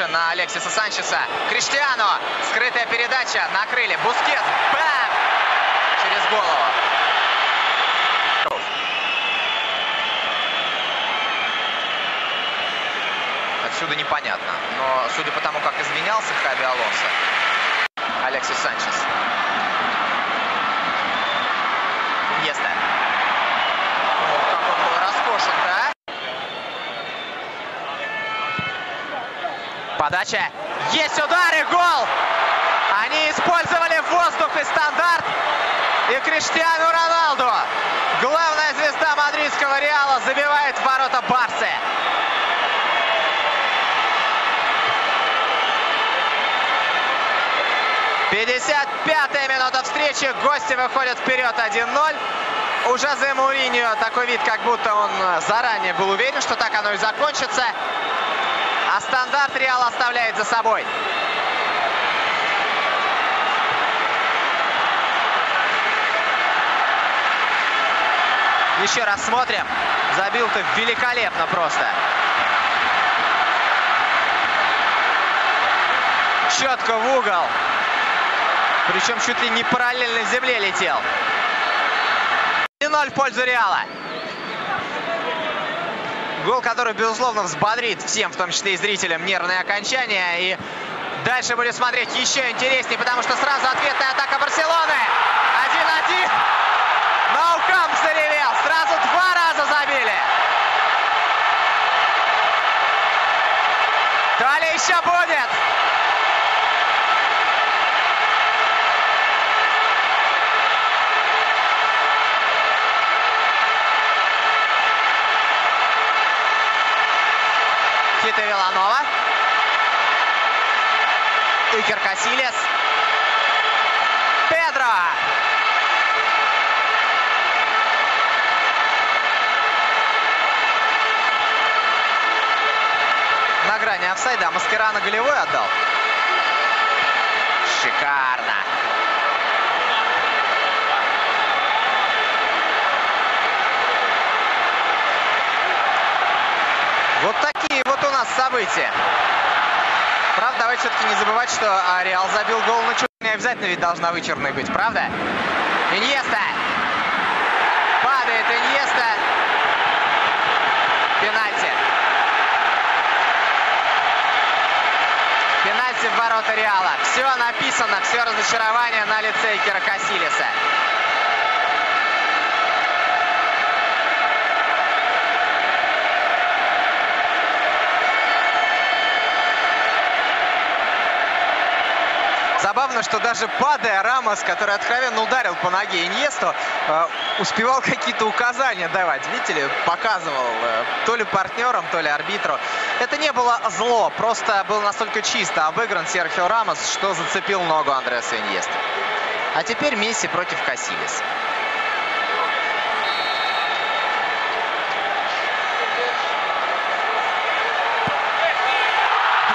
на Алексиса Санчеса. Криштиану. Скрытая передача. Накрыли. Бускет. Бэм! Через голову. Отсюда непонятно. Но судя по тому, как извинялся Хаби Алонсо, Алексис Санчес. Если. О, как он был роскошен, да? Подача. Есть удар и гол! Они использовали воздух и стандарт. И Криштиану Роналду, главная звезда мадридского Реала, забивает в ворота Барсы. Пятьдесят пятая минута встречи. Гости выходят вперед 1-0. У Жозе Мourinho такой вид, как будто он заранее был уверен, что так оно и закончится. А стандарт Реал оставляет за собой. Еще раз смотрим. Забил-то великолепно просто. Четко в угол. Причем чуть ли не параллельно земле летел. 1-0 в пользу Реала. Гол, который, безусловно, взбодрит всем, в том числе и зрителям, нервные окончания. И дальше будем смотреть еще интереснее, потому что сразу ответная атака Барселоны. 1-1. Наукам заревел. Сразу два раза забили. Ли еще будет. Кита Виланова. Икер Касилес. Педро. На грани офсайда. Маскера на голевой отдал. Шикарно. Вот такие события. Правда, давайте все-таки не забывать, что а, Реал забил гол на черный. Обязательно ведь должна вычерной быть, правда? Иньеста. Падает Иньеста. Пенальти. Пенальти в ворота Реала. Все написано, все разочарование на лице Икера Касилиса. Забавно, что даже падая, Рамос, который откровенно ударил по ноге Иньесту, э, успевал какие-то указания давать. Видите ли, показывал э, то ли партнерам, то ли арбитру. Это не было зло, просто был настолько чисто обыгран Серхио Рамос, что зацепил ногу Андреса Иньеста. А теперь Месси против Касилис.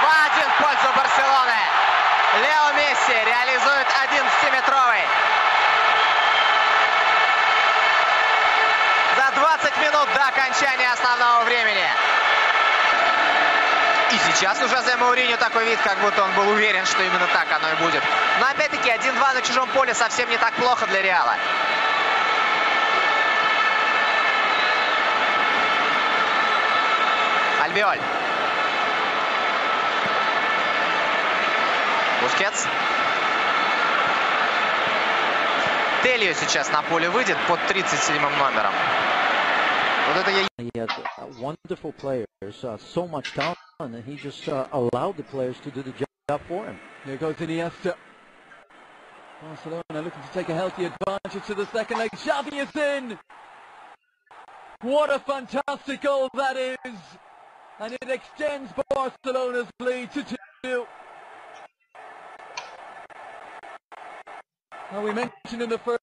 Два-один в пользу Барселоны. Лео Месси реализует 11-метровый. За 20 минут до окончания основного времени. И сейчас у Жозе Мауриньо такой вид, как будто он был уверен, что именно так оно и будет. Но опять-таки 1-2 на чужом поле совсем не так плохо для Реала. Альбиоль. Бускетс. Телио сейчас на поле выйдет под 37 номером. He had wonderful players, uh, so much talent, and he just uh, allowed the players to do the job for him. Here goes Iniesta. Barcelona looking to take a healthy advantage to the second leg. Xavi is in! What a fantastic goal that is! And it extends Barcelona's lead to 2. Now we mentioned in the first